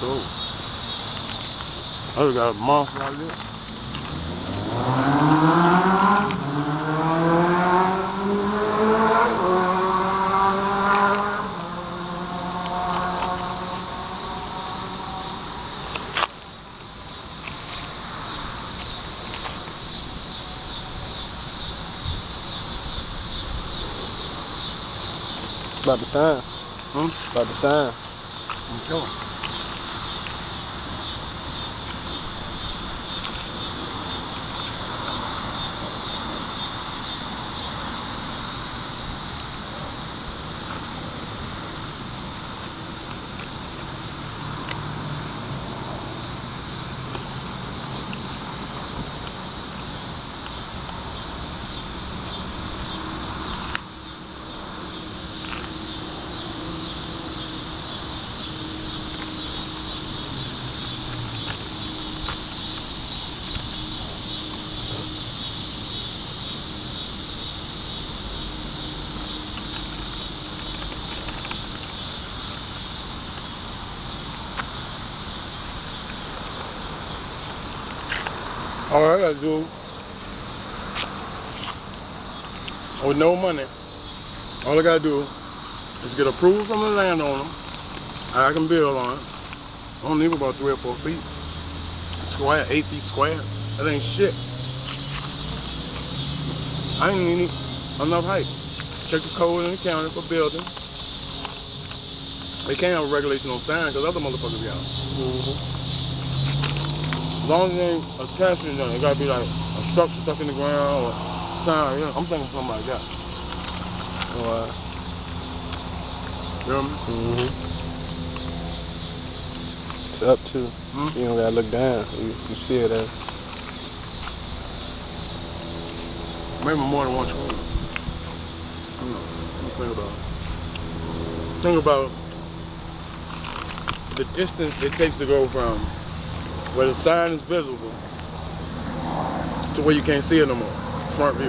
I just got a monster like this. About the sign. Hmm? About the sign. I'm telling. All I gotta do with no money, all I gotta do is get approval from the landowner. I can build on it. I don't need about three or four feet. Square, eight feet square. That ain't shit. I ain't need enough height. Check the code in the county for building. They can't have a regulation on sign because other motherfuckers got it. As long as it ain't attached to nothing, it gotta be like a structure stuck in the ground or I'm thinking something like that. Alright. You know what I mean? Mm-hmm. It's up to. Hmm? You don't gotta look down. You, you see it as. Maybe more than one screen. You know, you think about it. Think about the distance it takes to go from where the sign is visible to where you can't see it no more. Front view.